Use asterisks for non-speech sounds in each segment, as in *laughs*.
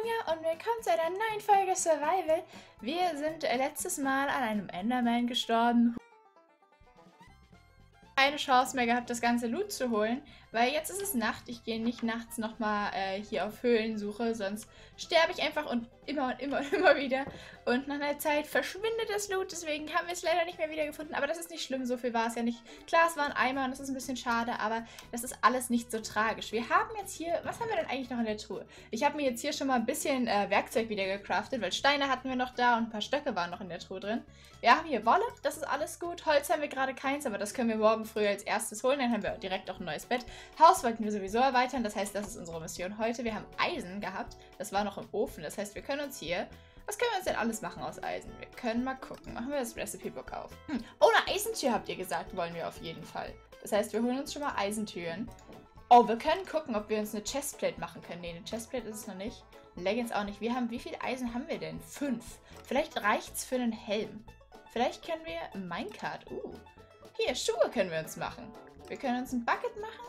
Ronja und willkommen zu einer neuen Folge Survival. Wir sind letztes Mal an einem Enderman gestorben. Keine Chance mehr gehabt, das ganze Loot zu holen, weil jetzt ist es Nacht. Ich gehe nicht nachts nochmal äh, hier auf Höhlensuche, sonst sterbe ich einfach und immer und immer und immer wieder. Und nach einer Zeit verschwindet das Loot, deswegen haben wir es leider nicht mehr wiedergefunden. Aber das ist nicht schlimm, so viel war es ja nicht. Klar, es war ein Eimer und das ist ein bisschen schade, aber das ist alles nicht so tragisch. Wir haben jetzt hier, was haben wir denn eigentlich noch in der Truhe? Ich habe mir jetzt hier schon mal ein bisschen äh, Werkzeug wieder gecraftet, weil Steine hatten wir noch da und ein paar Stöcke waren noch in der Truhe drin. Wir haben hier Wolle, das ist alles gut. Holz haben wir gerade keins, aber das können wir morgen früh als erstes holen. Dann haben wir direkt auch ein neues Bett. Haus wollten wir sowieso erweitern, das heißt, das ist unsere Mission heute. Wir haben Eisen gehabt, das war noch im Ofen. Das heißt, wir können uns hier... Was können wir uns denn alles machen aus Eisen? Wir können mal gucken. Machen wir das Recipe Book auf. Hm. Oh, eine Eisentür habt ihr gesagt, wollen wir auf jeden Fall. Das heißt, wir holen uns schon mal Eisentüren. Oh, wir können gucken, ob wir uns eine Chestplate machen können. Ne, eine Chestplate ist es noch nicht. Leggings auch nicht. Wir haben, wie viel Eisen haben wir denn? Fünf. Vielleicht reicht es für einen Helm. Vielleicht können wir Minecart. Uh. Hier, Schuhe können wir uns machen. Wir können uns ein Bucket machen.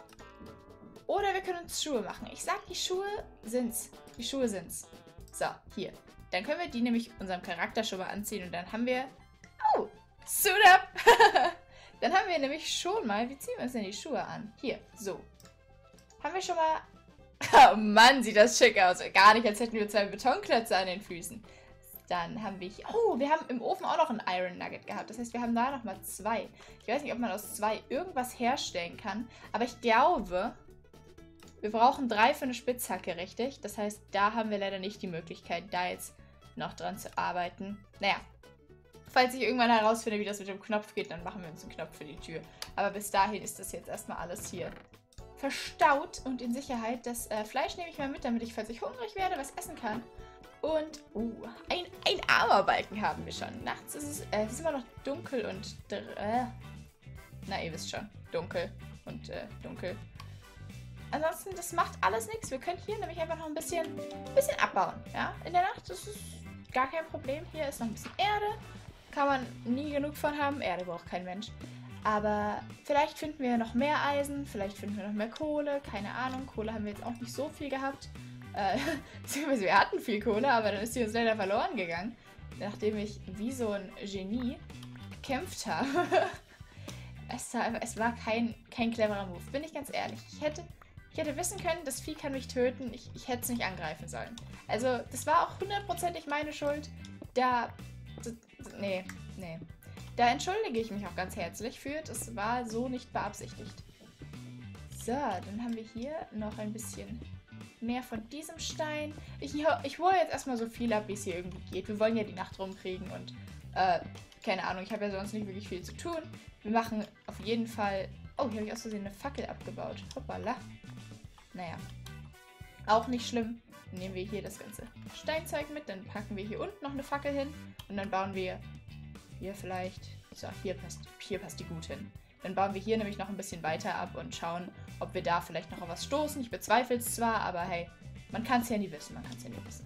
Oder wir können uns Schuhe machen. Ich sag, die Schuhe sind's. Die Schuhe sind's. So, hier. Dann können wir die nämlich unserem Charakter schon mal anziehen und dann haben wir... Oh, suit up! *laughs* dann haben wir nämlich schon mal... Wie ziehen wir uns denn die Schuhe an? Hier, so. Haben wir schon mal... *laughs* Oh Mann, sieht das schick aus. Gar nicht, als hätten wir zwei Betonklötze an den Füßen. Dann haben wir hier... Oh, wir haben im Ofen auch noch ein Iron Nugget gehabt. Das heißt, wir haben da nochmal zwei. Ich weiß nicht, ob man aus zwei irgendwas herstellen kann. Aber ich glaube, wir brauchen drei für eine Spitzhacke, richtig? Das heißt, da haben wir leider nicht die Möglichkeit, da jetzt noch dran zu arbeiten. Naja, falls ich irgendwann herausfinde, wie das mit dem Knopf geht, dann machen wir uns einen Knopf für die Tür. Aber bis dahin ist das jetzt erstmal alles hier verstaut und in Sicherheit. Das äh, Fleisch nehme ich mal mit, damit ich, falls ich hungrig werde, was essen kann. Und, uh, ein, ein Armerbalken haben wir schon. Nachts ist es, äh, es ist immer noch dunkel und, äh, na, ihr wisst schon, dunkel und, äh, dunkel. Ansonsten, das macht alles nichts. Wir können hier nämlich einfach noch ein bisschen, bisschen abbauen. Ja, in der Nacht, das ist gar kein Problem. Hier ist noch ein bisschen Erde. Kann man nie genug von haben. Erde braucht kein Mensch. Aber vielleicht finden wir noch mehr Eisen, vielleicht finden wir noch mehr Kohle, keine Ahnung. Kohle haben wir jetzt auch nicht so viel gehabt. Äh, *laughs* wir hatten viel Kohle, aber dann ist sie uns leider verloren gegangen. Nachdem ich wie so ein Genie gekämpft habe. *laughs* es, war, es war kein, kein cleverer Move, bin ich ganz ehrlich. Ich hätte ich hätte wissen können, das Vieh kann mich töten. Ich, ich hätte es nicht angreifen sollen. Also, das war auch hundertprozentig meine Schuld. Da... Nee, nee. Da entschuldige ich mich auch ganz herzlich für. Das war so nicht beabsichtigt. So, dann haben wir hier noch ein bisschen mehr von diesem Stein. Ich, ich hole jetzt erstmal so viel ab, wie es hier irgendwie geht. Wir wollen ja die Nacht rumkriegen und, äh, keine Ahnung, ich habe ja sonst nicht wirklich viel zu tun. Wir machen auf jeden Fall... Oh, hier habe ich aus Versehen eine Fackel abgebaut. Hoppala. Naja, auch nicht schlimm. Nehmen wir hier das ganze Steinzeug mit, dann packen wir hier unten noch eine Fackel hin und dann bauen wir hier vielleicht, so, hier passt, hier passt die gut hin. Dann bauen wir hier nämlich noch ein bisschen weiter ab und schauen, ob wir da vielleicht noch auf was stoßen. Ich bezweifle es zwar, aber hey, man kann es ja nie wissen, man kann es ja nie wissen.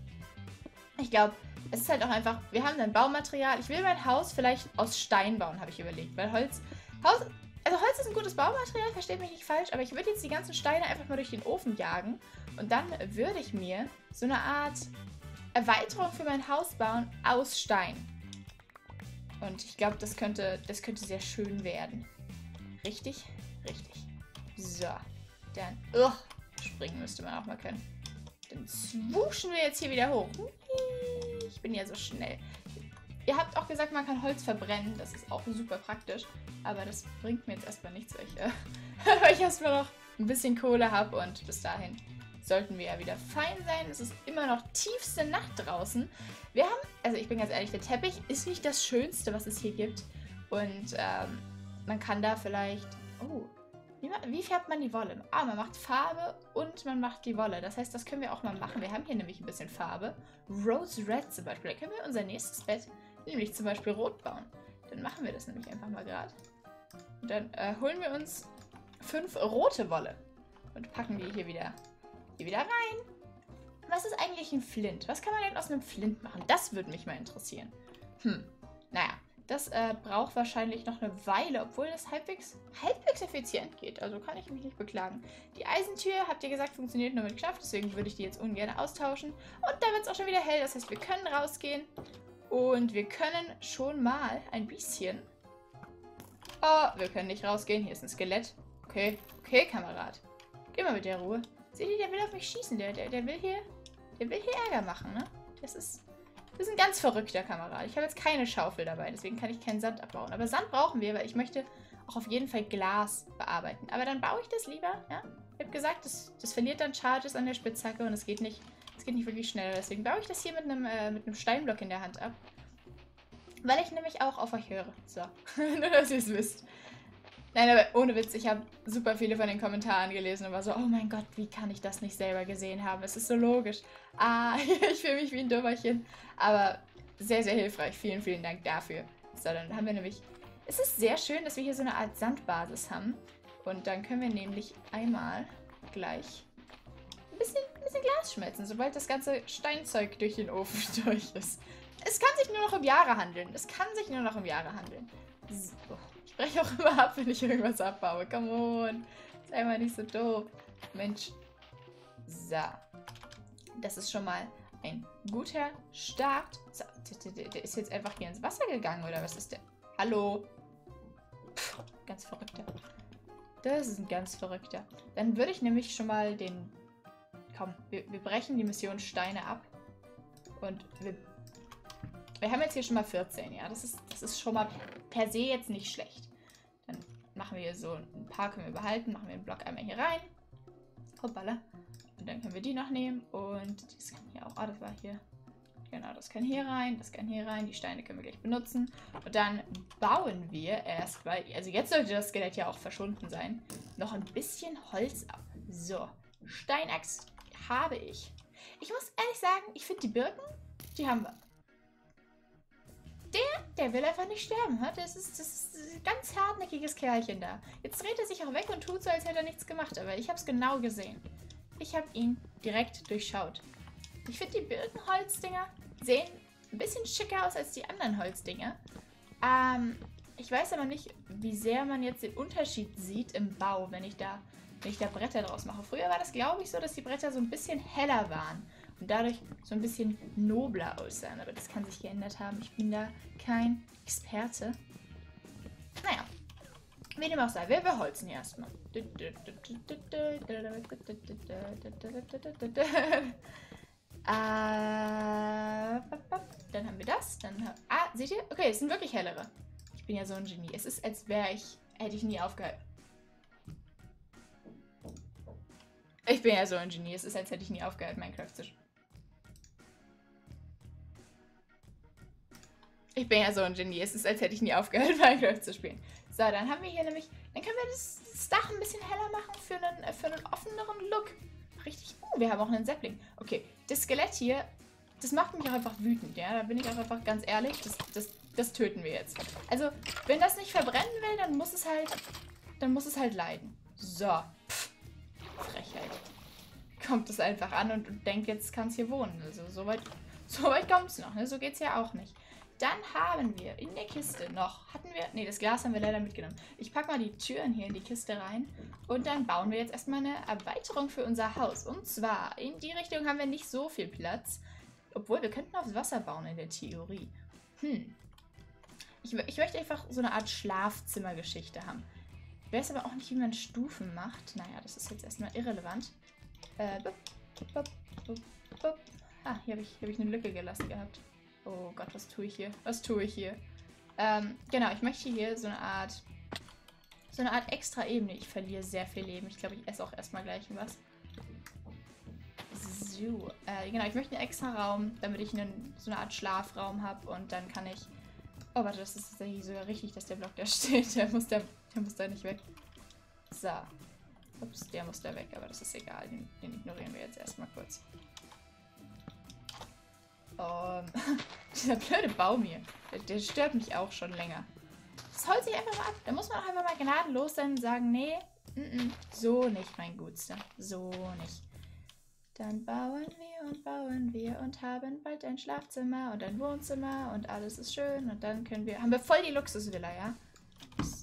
Ich glaube, es ist halt auch einfach, wir haben dann Baumaterial. Ich will mein Haus vielleicht aus Stein bauen, habe ich überlegt, weil Holz, Haus, also Holz ist ein gutes Baumaterial, versteht mich nicht falsch, aber ich würde jetzt die ganzen Steine einfach mal durch den Ofen jagen und dann würde ich mir so eine Art Erweiterung für mein Haus bauen aus Stein. Und ich glaube, das könnte, das könnte sehr schön werden. Richtig? Richtig. So. Dann, ugh, springen müsste man auch mal können. Dann swooschen wir jetzt hier wieder hoch. Ich bin ja so schnell. Ihr habt auch gesagt, man kann Holz verbrennen. Das ist auch super praktisch. Aber das bringt mir jetzt erstmal nichts, weil ich, äh, *laughs* weil ich erstmal noch ein bisschen Kohle habe. Und bis dahin sollten wir ja wieder fein sein. Es ist immer noch tiefste Nacht draußen. Wir haben, also ich bin ganz ehrlich, der Teppich ist nicht das Schönste, was es hier gibt. Und ähm, man kann da vielleicht... Oh, wie, wie, färbt man die Wolle? Ah, man macht Farbe und man macht die Wolle. Das heißt, das können wir auch mal machen. Wir haben hier nämlich ein bisschen Farbe. Rose Red zum Beispiel. Da können wir unser nächstes Bett nämlich zum Beispiel rot bauen. Dann machen wir das nämlich einfach mal gerade. Und dann äh, holen wir uns fünf rote Wolle und packen die hier wieder, hier wieder rein. Was ist eigentlich ein Flint? Was kann man denn aus einem Flint machen? Das würde mich mal interessieren. Hm, naja. Das äh, braucht wahrscheinlich noch eine Weile, obwohl das halbwegs, halbwegs effizient geht. Also kann ich mich nicht beklagen. Die Eisentür, habt ihr gesagt, funktioniert nur mit Knopf. Deswegen würde ich die jetzt ungern austauschen. Und da wird es auch schon wieder hell. Das heißt, wir können rausgehen. Und wir können schon mal ein bisschen... Oh, wir können nicht rausgehen. Hier ist ein Skelett. Okay, okay, Kamerad. Geh mal mit der Ruhe. Seht ihr, der will auf mich schießen. Der, der, der will hier... Der will hier Ärger machen, ne? Das ist... Das ist ein ganz verrückter Kamerad. Ich habe jetzt keine Schaufel dabei, deswegen kann ich keinen Sand abbauen. Aber Sand brauchen wir, weil ich möchte auch auf jeden Fall Glas bearbeiten. Aber dann baue ich das lieber, ja? Ich habe gesagt, das, das verliert dann Charges an der Spitzhacke und es geht nicht, es geht nicht wirklich schneller. Deswegen baue ich das hier mit einem, äh, mit einem Steinblock in der Hand ab. Weil ich nämlich auch auf euch höre. So, *laughs* nur dass ihr es wisst. Nein, aber ohne Witz, ich habe super viele von den Kommentaren gelesen und war so, oh mein Gott, wie kann ich das nicht selber gesehen haben? Es ist so logisch. Ah, *laughs* ich fühle mich wie ein Dummerchen. Aber sehr, sehr hilfreich. Vielen, vielen Dank dafür. So, dann haben wir nämlich... Es ist sehr schön, dass wir hier so eine Art Sandbasis haben. Und dann können wir nämlich einmal gleich ein bisschen, bisschen Glas schmelzen, sobald das ganze Steinzeug durch den Ofen *laughs* durch ist. Es kann sich nur noch um Jahre handeln. Es kann sich nur noch um Jahre handeln. So breche auch immer ab, wenn ich irgendwas abbaue. Come on. Sei mal nicht so doof. Mensch. So. Das ist schon mal ein guter Start. So, der ist jetzt einfach hier ins Wasser gegangen, oder was ist der? Hallo? Puh, ganz verrückter. Das ist ein ganz verrückter. Dann würde ich nämlich schon mal den... Komm, wir, wir brechen die Mission Steine ab. Und wir wir haben jetzt hier schon mal 14, ja. Das ist, das ist schon mal per se jetzt nicht schlecht. Dann machen wir hier so ein paar können wir behalten. Machen wir den Block einmal hier rein. Hoppala. Und dann können wir die noch nehmen. Und das kann hier auch. Ah, das war hier. Genau, das kann hier rein, das kann hier rein. Die Steine können wir gleich benutzen. Und dann bauen wir erst, weil, also jetzt sollte das Skelett ja auch verschwunden sein, noch ein bisschen Holz ab. So, Steinaxt habe ich. Ich muss ehrlich sagen, ich finde die Birken, die haben wir. Der, der will einfach nicht sterben. Das ist, das ist ein ganz hartnäckiges Kerlchen da. Jetzt dreht er sich auch weg und tut so, als hätte er nichts gemacht. Aber ich habe es genau gesehen. Ich habe ihn direkt durchschaut. Ich finde, die Birkenholzdinger sehen ein bisschen schicker aus als die anderen Holzdinger. Ähm, ich weiß aber nicht, wie sehr man jetzt den Unterschied sieht im Bau, wenn ich da, wenn ich da Bretter draus mache. Früher war das, glaube ich, so, dass die Bretter so ein bisschen heller waren und dadurch so ein bisschen nobler aussahen. Aber das kann sich geändert haben. Ich bin da kein Experte. Naja, wie dem auch sei, wir beholzen hier erstmal. Dann haben wir das. Dann ah, seht ihr? Okay, es sind wirklich hellere. Ich bin ja so ein Genie. Es ist, als wäre ich, hätte ich nie aufgehört. Ich bin ja so ein Genie. Es ist, als hätte ich nie aufgehört, Minecraft zu spielen. Ich bin ja so ein Genie. Es ist, als hätte ich nie aufgehört, *laughs* Minecraft zu spielen. So, dann haben wir hier nämlich... Dann können wir das, das Dach ein bisschen heller machen für einen, äh, für einen offeneren Look. Richtig. Uh, wir haben auch einen Sapling. Okay, das Skelett hier, das macht mich auch einfach wütend, ja. Da bin ich auch einfach ganz ehrlich. Das, das, das töten wir jetzt. Also, wenn das nicht verbrennen will, dann muss es halt... Dann muss es halt leiden. So. Kommt es einfach an und, denkt, jetzt kann es hier wohnen. Also, so weit, *laughs* so weit kommt es noch, ne? So es ja auch nicht. Dann haben wir in der Kiste noch, hatten wir, ne, das Glas haben wir leider mitgenommen. Ich packe mal die Türen hier in die Kiste rein und dann bauen wir jetzt erstmal eine Erweiterung für unser Haus. Und zwar, in die Richtung haben wir nicht so viel Platz, obwohl wir könnten aufs Wasser bauen in der Theorie. Hm. Ich, ich möchte einfach so eine Art Schlafzimmergeschichte haben. Ich weiß aber auch nicht, wie man Stufen macht. Naja, das ist jetzt erstmal irrelevant. Äh, bup, bup, bup, ah, hier habe ich, hab ich eine Lücke gelassen gehabt. Oh Gott, was tue ich hier? Was tue ich hier? Ähm, genau, ich möchte hier so eine Art so eine Art extra Ebene. Ich verliere sehr viel Leben. Ich glaube, ich esse auch erstmal gleich was. So, äh, genau, ich möchte einen extra Raum, damit ich einen, so eine Art Schlafraum habe und dann kann ich... Oh, warte, das ist tatsächlich sogar richtig, dass der Block da *laughs* steht. Der muss da, der muss da nicht weg. So. Ups, der muss da weg, aber das ist egal. Den, den ignorieren wir jetzt erstmal kurz. Um, *laughs* dieser blöde Baum hier, der, der, stört mich auch schon länger. Das holt sich einfach mal ab. Da muss man auch einfach mal gnadenlos sein und sagen, nee, n -n, so nicht, mein Gutster. So nicht. Dann bauen wir und bauen wir und haben bald ein Schlafzimmer und ein Wohnzimmer und alles ist schön. Und dann können wir. Haben wir voll die Luxusvilla, ja?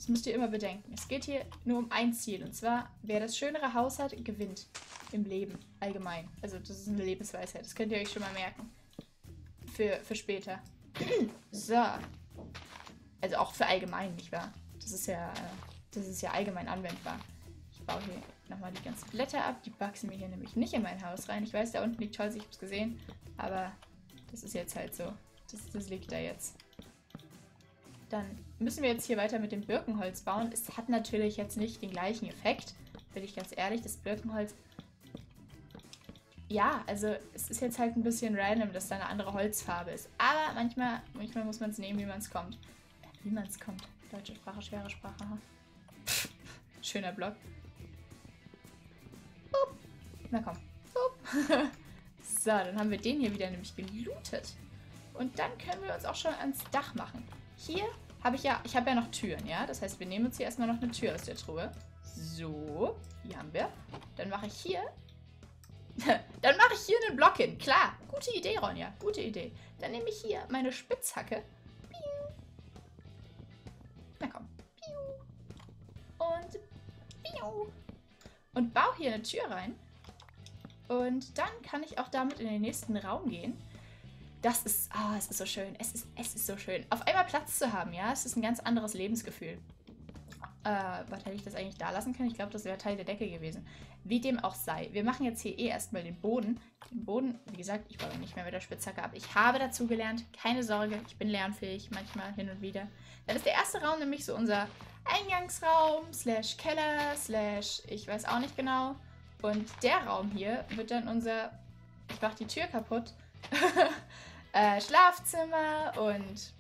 Das müsst ihr immer bedenken. Es geht hier nur um ein Ziel. Und zwar, wer das schönere Haus hat, gewinnt. Im Leben. Allgemein. Also, das ist eine Lebensweisheit. Das könnt ihr euch schon mal merken. Für, für später. *clears throat* so. Also auch für allgemein, nicht wahr? Das ist ja, das ist ja allgemein anwendbar. Ich baue hier nochmal die ganzen Blätter ab. Die wachsen mir hier nämlich nicht in mein Haus rein. Ich weiß, da unten liegt Holz, ich habe es gesehen. Aber das ist jetzt halt so. Das, das liegt da jetzt. Dann müssen wir jetzt hier weiter mit dem Birkenholz bauen. Es hat natürlich jetzt nicht den gleichen Effekt, bin ich ganz ehrlich. Das Birkenholz... Ja, also es ist jetzt halt ein bisschen random, dass da eine andere Holzfarbe ist. Aber manchmal, manchmal muss man es nehmen, wie man es kommt. Wie man es kommt. Deutsche Sprache, schwere Sprache. Pff, schöner Block. Boop. Na komm. *laughs* So, dann haben wir den hier wieder nämlich gelootet. Und dann können wir uns auch schon ans Dach machen. Hier habe ich ja, ich habe ja noch Türen, ja? Das heißt, wir nehmen uns hier erstmal noch eine Tür aus der Truhe. So, die haben wir. Dann mache ich hier, *laughs* dann mache ich hier einen Block hin. Klar, gute Idee, Ronja, gute Idee. Dann nehme ich hier meine Spitzhacke. Na komm. Und und baue hier eine Tür rein. Und dann kann ich auch damit in den nächsten Raum gehen. Das ist, oh, es ist so schön. Es ist, es ist so schön. Auf einmal Platz zu haben, ja, es ist ein ganz anderes Lebensgefühl. Äh, was hätte ich das eigentlich da lassen können? Ich glaube, das wäre Teil der Decke gewesen. Wie dem auch sei. Wir machen jetzt hier eh erstmal den Boden. Den Boden, wie gesagt, ich baue nicht mehr mit der Spitzhacke ab. Ich habe dazu gelernt. Keine Sorge, ich bin lernfähig, manchmal hin und wieder. Dann ist der erste Raum nämlich so unser Eingangsraum, slash Keller, slash ich weiß auch nicht genau. Und der Raum hier wird dann unser, ich mache die Tür kaputt, *laughs* äh, Schlafzimmer und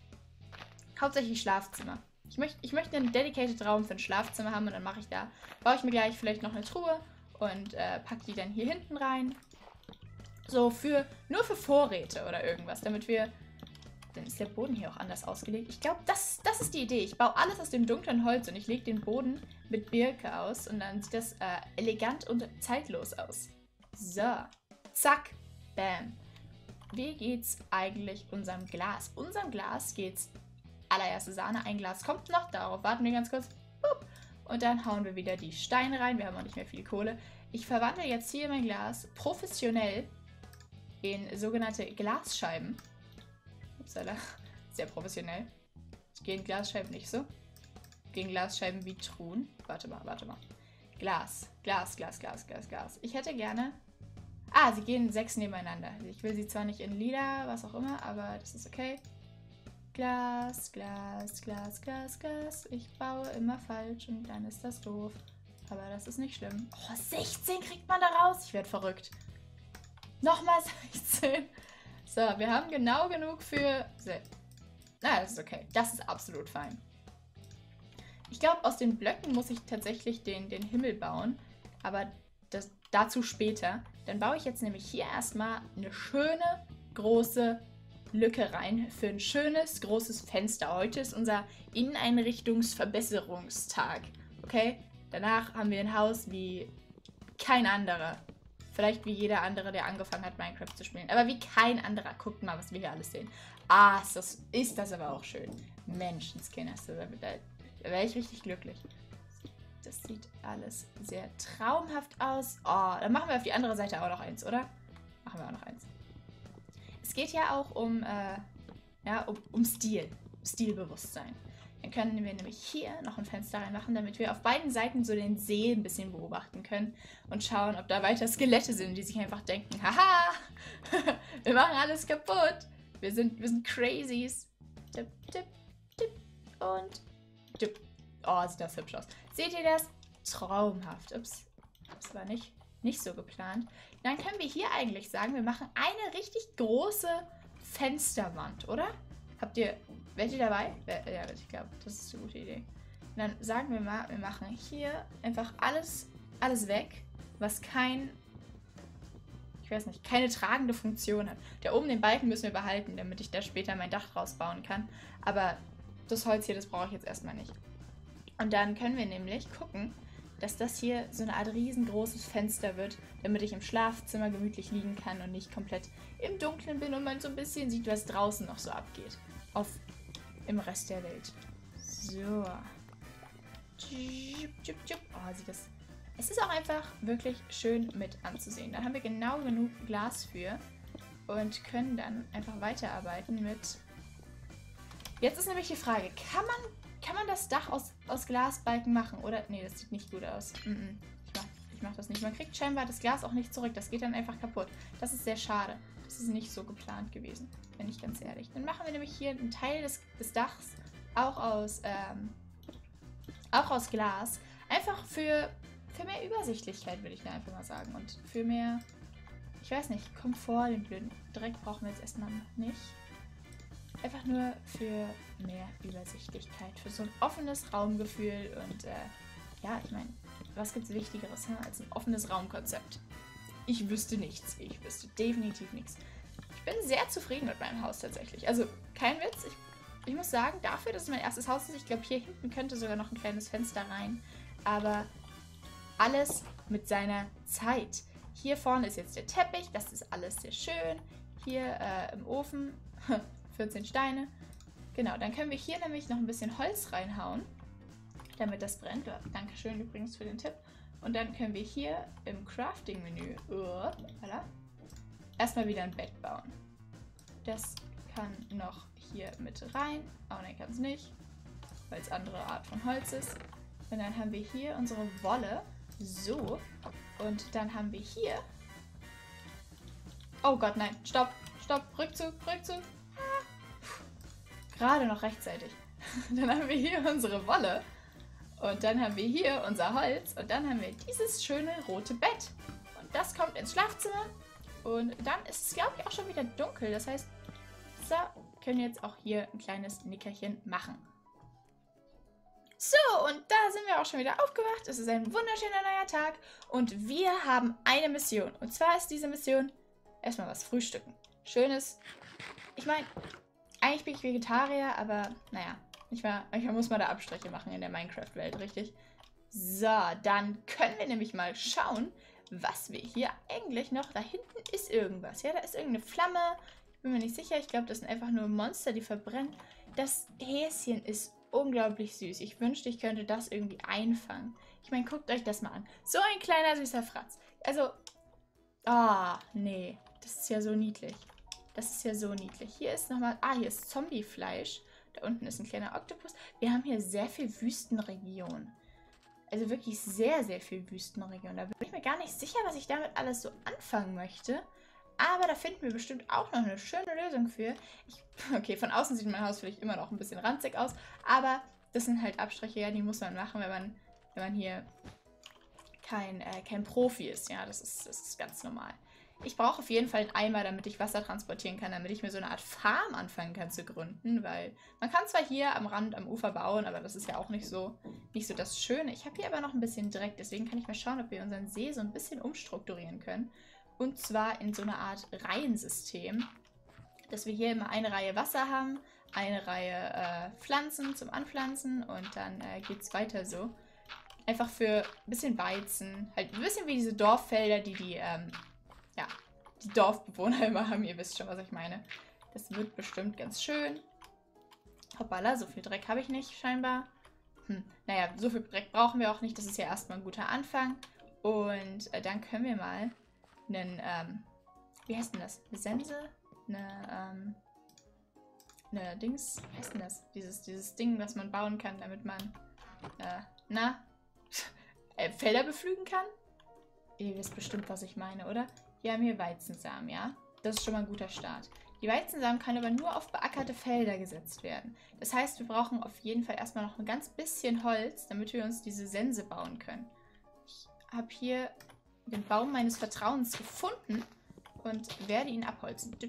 hauptsächlich Schlafzimmer. Ich, möcht, ich möchte einen dedicated Raum für ein Schlafzimmer haben und dann mache ich da, baue ich mir gleich vielleicht noch eine Truhe und äh, packe die dann hier hinten rein. So für, nur für Vorräte oder irgendwas, damit wir, dann ist der Boden hier auch anders ausgelegt. Ich glaube, das, das ist die Idee. Ich baue alles aus dem dunklen Holz und ich lege den Boden mit Birke aus und dann sieht das äh, elegant und zeitlos aus. So, zack, bam wie geht's eigentlich unserem Glas? Unserem Glas geht's allererste Sahne. Ein Glas kommt noch, darauf warten wir ganz kurz. Und dann hauen wir wieder die Steine rein. Wir haben auch nicht mehr viel Kohle. Ich verwandle jetzt hier mein Glas professionell in sogenannte Glasscheiben. Upsala, sehr professionell. Gehen Glasscheiben nicht so? Gehen Glasscheiben wie Truhen? Warte mal, warte mal. Glas, Glas, Glas, Glas, Glas, Glas. Ich hätte gerne Ah, sie gehen sechs nebeneinander. Ich will sie zwar nicht in lila, was auch immer, aber das ist okay. Glas, Glas, Glas, Glas, Glas. Ich baue immer falsch und dann ist das doof. Aber das ist nicht schlimm. Oh, 16 kriegt man da raus. Ich werde verrückt. Nochmal *laughs* 16. So, wir haben genau genug für... Na, das ist okay. Das ist absolut fein. Ich glaube, aus den Blöcken muss ich tatsächlich den, den Himmel bauen. Aber das, dazu später. Dann baue ich jetzt nämlich hier erstmal eine schöne große Lücke rein für ein schönes großes Fenster. Heute ist unser Inneneinrichtungsverbesserungstag. Okay? Danach haben wir ein Haus wie kein anderer. Vielleicht wie jeder andere, der angefangen hat, Minecraft zu spielen. Aber wie kein anderer. Guckt mal, was wir hier alles sehen. Ah, ist das, ist das aber auch schön. Menschenskinder, da, da wäre ich richtig glücklich. Das sieht alles sehr traumhaft aus. Oh, dann machen wir auf die andere Seite auch noch eins, oder? Machen wir auch noch eins. Es geht ja auch um, äh, ja, um, um Stil. Stilbewusstsein. Dann können wir nämlich hier noch ein Fenster reinmachen, damit wir auf beiden Seiten so den See ein bisschen beobachten können und schauen, ob da weiter Skelette sind, die sich einfach denken, haha, *laughs* wir machen alles kaputt. Wir sind, wir sind Crazies. Tipp, tipp, tipp und tipp. Oh, sieht das hübsch aus. Seht ihr das? Traumhaft. Ups, das war nicht, nicht so geplant. Dann können wir hier eigentlich sagen, wir machen eine richtig große Fensterwand, oder? Habt ihr, werdet ihr dabei? Ja, ich glaube, das ist eine gute Idee. dann sagen wir mal, wir machen hier einfach alles, alles weg, was kein, ich weiß nicht, keine tragende Funktion hat. Da oben den Balken müssen wir behalten, damit ich da später mein Dach rausbauen kann. Aber das Holz hier, das brauche ich jetzt erstmal nicht. Und dann können wir nämlich gucken, dass das hier so eine Art riesengroßes Fenster wird, damit ich im Schlafzimmer gemütlich liegen kann und nicht komplett im Dunkeln bin und man so ein bisschen sieht, was draußen noch so abgeht. Auf im Rest der Welt. So. Oh, sieht das. Es ist auch einfach wirklich schön mit anzusehen. Da haben wir genau genug Glas für und können dann einfach weiterarbeiten mit. Jetzt ist nämlich die Frage, kann man, kann man das Dach aus, aus Glasbalken machen? Oder. Nee, das sieht nicht gut aus. Mm -mm. Ich, mach, ich mach das nicht. Man kriegt scheinbar das Glas auch nicht zurück. Das geht dann einfach kaputt. Das ist sehr schade. Das ist nicht so geplant gewesen, wenn ich ganz ehrlich. Dann machen wir nämlich hier einen Teil des, des Dachs auch aus, ähm, auch aus Glas. Einfach für, für mehr Übersichtlichkeit, würde ich da einfach mal sagen. Und für mehr, ich weiß nicht, Komfort, den blöden Dreck brauchen wir jetzt erstmal nicht. Einfach nur für mehr Übersichtlichkeit, für so ein offenes Raumgefühl und äh, ja, ich meine, was gibt es Wichtigeres ne, als ein offenes Raumkonzept? Ich wüsste nichts. Ich wüsste definitiv nichts. Ich bin sehr zufrieden mit meinem Haus tatsächlich. Also, kein Witz. Ich, ich muss sagen, dafür, dass es mein erstes Haus ist, ich glaube, hier hinten könnte sogar noch ein kleines Fenster rein. Aber alles mit seiner Zeit. Hier vorne ist jetzt der Teppich. Das ist alles sehr schön. Hier äh, im Ofen *laughs* 14 Steine. Genau, dann können wir hier nämlich noch ein bisschen Holz reinhauen, damit das brennt. Dankeschön übrigens für den Tipp. Und dann können wir hier im Crafting-Menü uh, erstmal wieder ein Bett bauen. Das kann noch hier mit rein. Oh ne, kann es nicht, weil es andere Art von Holz ist. Und dann haben wir hier unsere Wolle. So. Und dann haben wir hier... Oh Gott, nein. Stopp, stopp. Rückzug, Rückzug. Gerade noch rechtzeitig. *laughs* dann haben wir hier unsere Wolle. Und dann haben wir hier unser Holz und dann haben wir dieses schöne rote Bett. Und das kommt ins Schlafzimmer. Und dann ist es, glaube ich, auch schon wieder dunkel. Das heißt, so können jetzt auch hier ein kleines Nickerchen machen. So, und da sind wir auch schon wieder aufgewacht. Es ist ein wunderschöner neuer Tag und wir haben eine Mission. Und zwar ist diese Mission erstmal was frühstücken. Schönes. Ich meine, eigentlich bin ich Vegetarier, aber naja, Manchmal, manchmal muss man da Abstriche machen in der Minecraft-Welt, richtig? So, dann können wir nämlich mal schauen, was wir hier eigentlich noch... Da hinten ist irgendwas. Ja, da ist irgendeine Flamme. Ich bin mir nicht sicher. Ich glaube, das sind einfach nur Monster, die verbrennen. Das Häschen ist unglaublich süß. Ich wünschte, ich könnte das irgendwie einfangen. Ich meine, guckt euch das mal an. So ein kleiner, süßer Fratz. Also, ah, oh, nee. Das ist ja so niedlich. Das ist ja so niedlich. Hier ist nochmal... Ah, hier ist Zombiefleisch. Da unten ist ein kleiner Oktopus. Wir haben hier sehr viel Wüstenregion. Also wirklich sehr, sehr viel Wüstenregion. Da bin ich mir gar nicht sicher, was ich damit alles so anfangen möchte. Aber da finden wir bestimmt auch noch eine schöne Lösung für. Ich, *laughs* okay, von außen sieht mein Haus vielleicht immer noch ein bisschen ranzig aus. Aber das sind halt Abstriche, ja, die muss man machen, wenn man, wenn man hier kein, äh, kein Profi ist. Ja, das ist, das ist ganz normal. Ich brauche auf jeden Fall einen Eimer, damit ich Wasser transportieren kann, damit ich mir so eine Art Farm anfangen kann zu gründen, weil man kann zwar hier am Rand, am Ufer bauen, aber das ist ja auch nicht so, nicht so das Schöne. Ich habe hier aber noch ein bisschen Dreck, deswegen kann ich mal schauen, ob wir unseren See so ein bisschen umstrukturieren können. Und zwar in so eine Art Reihensystem, dass wir hier immer eine Reihe Wasser haben, eine Reihe äh, Pflanzen zum Anpflanzen und dann äh, geht es weiter so. Einfach für ein bisschen Weizen, halt ein bisschen wie diese Dorffelder, die die ähm, die Dorfbewohner *laughs* immer haben. Ihr wisst schon, was ich meine. Das wird bestimmt ganz schön. Hoppala, so viel Dreck habe ich nicht, scheinbar. Hm, naja, so viel Dreck brauchen wir auch nicht. Das ist ja erstmal ein guter Anfang. Und äh, dann können wir mal einen, ähm, wie heißt denn das? Eine Sense? Eine, ähm, eine Dings? Wie heißt denn das? Dieses, dieses Ding, was man bauen kann, damit man, äh, na? *laughs* äh, Felder beflügen kann? Ihr wisst bestimmt, was ich meine, oder? Wir haben hier Weizensamen, ja? Das ist schon mal ein guter Start. Die Weizensamen können aber nur auf beackerte Felder gesetzt werden. Das heißt, wir brauchen auf jeden Fall erstmal noch ein ganz bisschen Holz, damit wir uns diese Sense bauen können. Ich habe hier den Baum meines Vertrauens gefunden und werde ihn abholzen. Und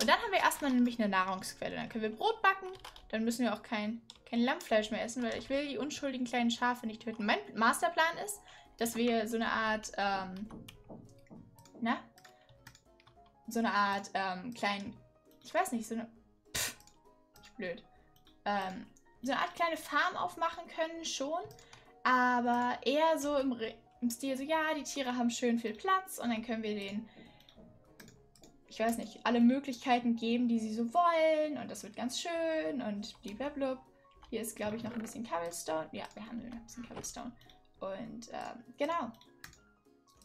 dann haben wir erstmal nämlich eine Nahrungsquelle. Dann können wir Brot backen, dann müssen wir auch kein, kein Lammfleisch mehr essen, weil ich will die unschuldigen kleinen Schafe nicht töten. Mein Masterplan ist, dass wir so eine Art, ähm, na? So eine Art, ähm, kleinen, ich weiß nicht, so eine, pff, blöd, ähm, so eine Art kleine Farm aufmachen können, schon. Aber eher so im, im Stil, so ja, die Tiere haben schön viel Platz und dann können wir denen, ich weiß nicht, alle Möglichkeiten geben, die sie so wollen und das wird ganz schön und blablabla. Hier ist, glaube ich, noch ein bisschen Cobblestone. Ja, wir haben ein bisschen Cobblestone. Und ähm, genau.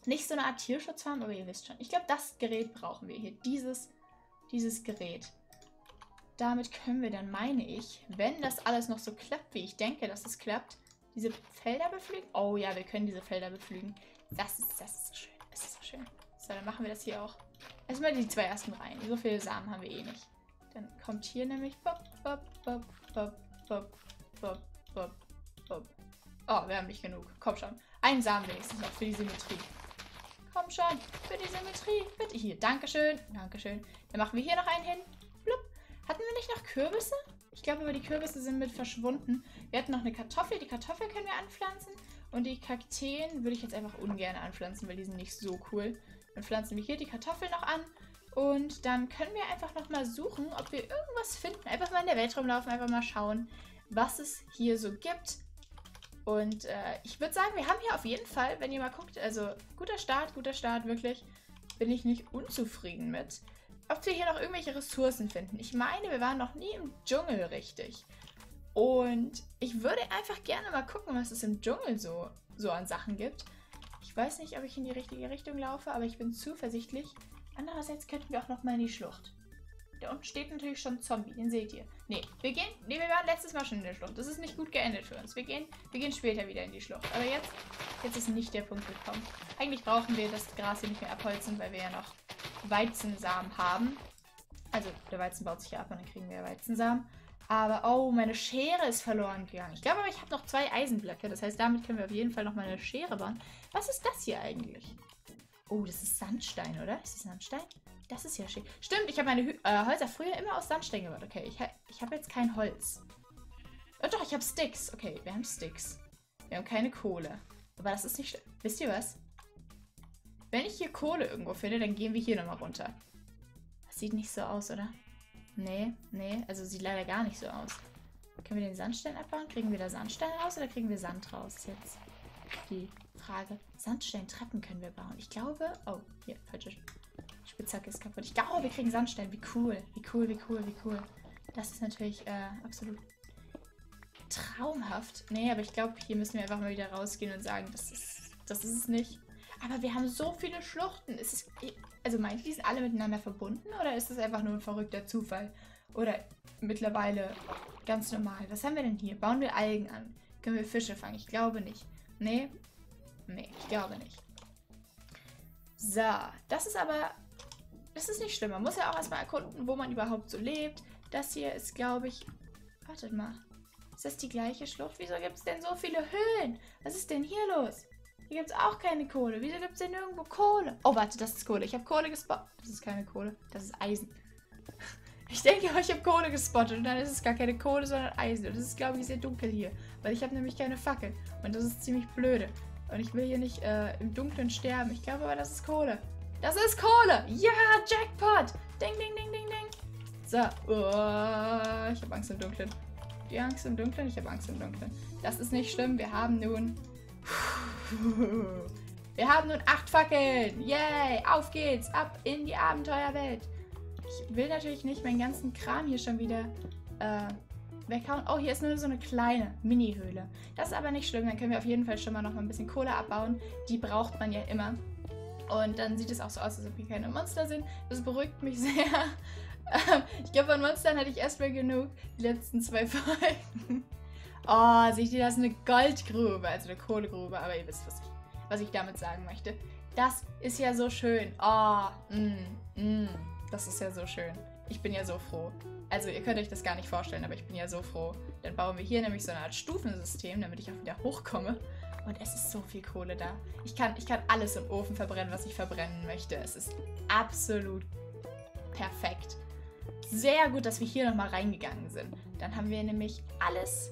Nicht so eine Art Tierschutzfarm, aber ihr wisst schon. Ich glaube, das Gerät brauchen wir hier. Dieses, dieses Gerät. Damit können wir dann, meine ich, wenn das alles noch so klappt, wie ich denke, dass es klappt, diese Felder bepflügen. Oh ja, wir können diese Felder bepflügen. Das ist, das ist so schön. Das ist so schön. So, dann machen wir das hier auch. Erstmal die zwei ersten rein. So viele Samen haben wir eh nicht. Dann kommt hier nämlich. Bop, bop, bop, bop, bop, bop, bop, bop. Oh, wir haben nicht genug. Komm schon. Einen Samen wenigstens noch für die Symmetrie. Komm schon. Für die Symmetrie. Bitte hier. Dankeschön. Dankeschön. Dann machen wir hier noch einen hin. Blub. Hatten wir nicht noch Kürbisse? Ich glaube, aber die Kürbisse sind mit verschwunden. Wir hatten noch eine Kartoffel. Die Kartoffel können wir anpflanzen. Und die Kakteen würde ich jetzt einfach ungern anpflanzen, weil die sind nicht so cool. Dann pflanzen wir hier die Kartoffel noch an. Und dann können wir einfach nochmal suchen, ob wir irgendwas finden. Einfach mal in der Welt rumlaufen, einfach mal schauen, was es hier so gibt. Und äh, ich würde sagen, wir haben hier auf jeden Fall, wenn ihr mal guckt, also guter Start, guter Start, wirklich, bin ich nicht unzufrieden mit ob wir hier noch irgendwelche Ressourcen finden. Ich meine, wir waren noch nie im Dschungel richtig. Und ich würde einfach gerne mal gucken, was es im Dschungel so, so an Sachen gibt. Ich weiß nicht, ob ich in die richtige Richtung laufe, aber ich bin zuversichtlich. Andererseits könnten wir auch noch mal in die Schlucht. Da unten steht natürlich schon Zombie, den seht ihr. Nee, wir gehen. Nee, wir waren letztes Mal schon in der Schlucht. Das ist nicht gut geendet für uns. Wir gehen, wir gehen später wieder in die Schlucht. Aber jetzt, jetzt ist nicht der Punkt gekommen. Eigentlich brauchen wir das Gras hier nicht mehr abholzen, weil wir ja noch Weizensamen haben. Also der Weizen baut sich ja ab und dann kriegen wir Weizensamen. Aber, oh, meine Schere ist verloren gegangen. Ich glaube aber, ich habe noch zwei Eisenblöcke. Das heißt, damit können wir auf jeden Fall noch mal eine Schere bauen. Was ist das hier eigentlich? Oh, das ist Sandstein, oder? Ist das Sandstein? Das ist ja schön. Stimmt, ich habe meine Hü äh, Häuser früher immer aus Sandstein gebaut. Okay, ich, ha ich habe jetzt kein Holz. Oh, doch, ich habe Sticks. Okay, wir haben Sticks. Wir haben keine Kohle. Aber das ist nicht schlimm. Wisst ihr was? Wenn ich hier Kohle irgendwo finde, dann gehen wir hier nochmal runter. Das sieht nicht so aus, oder? Nee, nee. Also sieht leider gar nicht so aus. Können wir den Sandstein abbauen? Kriegen wir da Sandstein raus oder kriegen wir Sand raus? Jetzt die Frage. Sandsteintreppen können wir bauen. Ich glaube... Oh, hier, falsche Spitzhacke ist kaputt. Ich glaube, wir kriegen Sandstein. Wie cool. Wie cool, wie cool, wie cool. Das ist natürlich äh, absolut traumhaft. Nee, aber ich glaube, hier müssen wir einfach mal wieder rausgehen und sagen, das ist, das ist es nicht. Aber wir haben so viele Schluchten. Ist es, also meint ihr, die sind alle miteinander verbunden oder ist das einfach nur ein verrückter Zufall? Oder mittlerweile ganz normal. Was haben wir denn hier? Bauen wir Algen an? Können wir Fische fangen? Ich glaube nicht. Nee? Nee, ich glaube nicht. So, das ist aber... Das ist nicht schlimm. Man muss ja auch erstmal erkunden, wo man überhaupt so lebt. Das hier ist, glaube ich... Wartet mal. Ist das die gleiche Schlucht? Wieso gibt es denn so viele Höhlen? Was ist denn hier los? Hier gibt es auch keine Kohle. Wieso gibt es denn nirgendwo Kohle? Oh, warte, das ist Kohle. Ich habe Kohle gespottet. Das ist keine Kohle. Das ist Eisen. *laughs* Ich denke, ich habe Kohle gespottet und dann ist es gar keine Kohle, sondern Eisen. Und das ist, glaube ich, sehr dunkel hier. Weil ich habe nämlich keine Fackel. Und das ist ziemlich blöde. Und ich will hier nicht äh, im Dunkeln sterben. Ich glaube aber, das ist Kohle. Das ist Kohle! Ja, Jackpot! Ding, ding, ding, ding, ding. So. Oh, ich habe Angst im Dunkeln. Die Angst im Dunkeln? Ich habe Angst im Dunkeln. Das ist nicht schlimm. Wir haben nun *laughs* wir haben nun acht Fackeln. Yay! Auf geht's! Ab in die Abenteuerwelt. Ich will natürlich nicht meinen ganzen Kram hier schon wieder äh, weghauen. Oh, hier ist nur so eine kleine Mini-Höhle. Das ist aber nicht schlimm. Dann können wir auf jeden Fall schon mal noch mal ein bisschen Kohle abbauen. Die braucht man ja immer. Und dann sieht es auch so aus, als ob hier keine Monster sind. Das beruhigt mich *laughs* sehr. ich glaube, an Monstern hatte ich erstmal genug. Die letzten zwei Folgen. Oh, seht ihr, das ist eine Goldgrube, also eine Kohlegrube, aber ihr wisst, was ich, was ich damit sagen möchte. Das ist ja so schön. Oh, mm, mm, das ist ja so schön. Ich bin ja so froh. Also ihr könnt euch das gar nicht vorstellen, aber ich bin ja so froh. Dann bauen wir hier nämlich so eine Art Stufensystem, damit ich auch wieder hochkomme. Und es ist so viel Kohle da. Ich kann, ich kann alles im Ofen verbrennen, was ich verbrennen möchte. Es ist absolut perfekt. Sehr gut, dass wir hier nochmal reingegangen sind. Dann haben wir nämlich alles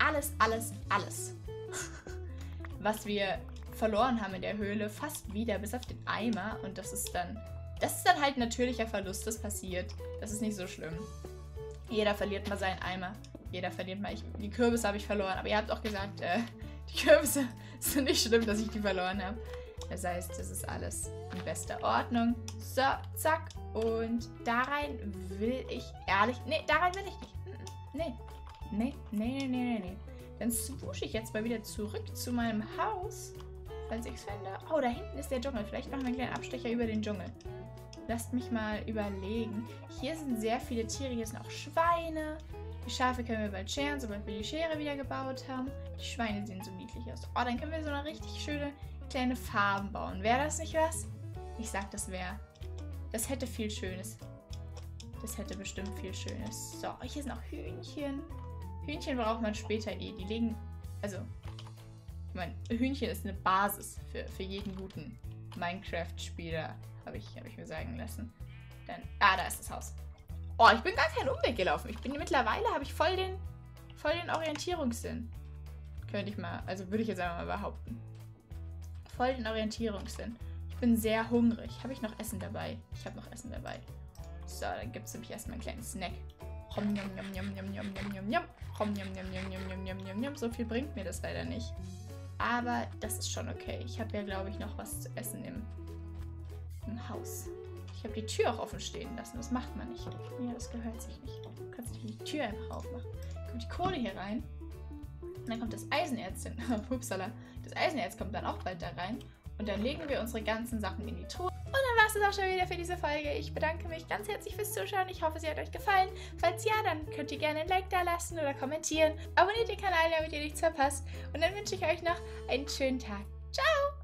alles, alles, alles, *laughs* was wir verloren haben in der Höhle, fast wieder, bis auf den Eimer. Und das ist dann, das ist dann halt natürlicher Verlust, das passiert. Das ist nicht so schlimm. Jeder verliert mal seinen Eimer. jeder verliert mal. Ich, die Kürbisse habe ich verloren, aber ihr habt auch gesagt, äh, die Kürbisse sind nicht schlimm, dass ich die verloren habe. Das heißt, das ist alles in bester Ordnung. So, zack. Und da rein will ich ehrlich... Nee, da rein will ich nicht. Nee. Nee, nee, nee, nee, nee. Dann swoosh ich jetzt mal wieder zurück zu meinem Haus. Falls ich es finde. Oh, da hinten ist der Dschungel. Vielleicht machen wir einen kleinen Abstecher über den Dschungel. Lasst mich mal überlegen. Hier sind sehr viele Tiere. Hier sind auch Schweine. Die Schafe können wir bald scheren, sobald wir die Schere wieder gebaut haben. Die Schweine sehen so niedlich aus. Oh, dann können wir so eine richtig schöne kleine Farben bauen. Wäre das nicht was? Ich sag, das wäre. Das hätte viel Schönes. Das hätte bestimmt viel Schönes. So, hier sind auch Hühnchen. Hühnchen braucht man später eh. Die legen. Also, ich meine, Hühnchen ist eine Basis für, für jeden guten Minecraft-Spieler. Habe ich, hab ich mir sagen lassen. Dann. Ah, da ist das Haus. Oh, ich bin gar keinen Umweg gelaufen. Ich bin mittlerweile, habe ich voll den, voll den Orientierungssinn. Könnte ich mal, also würde ich jetzt einfach mal behaupten voll den Orientierungssinn. Ich bin sehr hungrig. Habe ich noch Essen dabei? Ich habe noch Essen dabei. So, dann gibt es nämlich erstmal einen kleinen Snack. So viel bringt mir das leider nicht. Aber das ist schon okay. Ich habe ja, glaube ich, noch was zu essen im, im Haus. Ich habe die Tür auch offen stehen lassen. Das macht man nicht. Ja, das gehört sich nicht. Du kannst nicht die Tür einfach aufmachen. Kommt die Kohle hier rein. Und dann kommt das Eisenerz hin. *laughs* Upsala. Das Eisenerz kommt dann auch bald da rein. Und dann legen wir unsere ganzen Sachen in die Truhe. Und dann war es das auch schon wieder für diese Folge. Ich bedanke mich ganz herzlich fürs Zuschauen. Ich hoffe, sie hat euch gefallen. Falls ja, dann könnt ihr gerne ein Like da lassen oder kommentieren. Abonniert den Kanal, damit ihr nichts verpasst. Und dann wünsche ich euch noch einen schönen Tag. Ciao!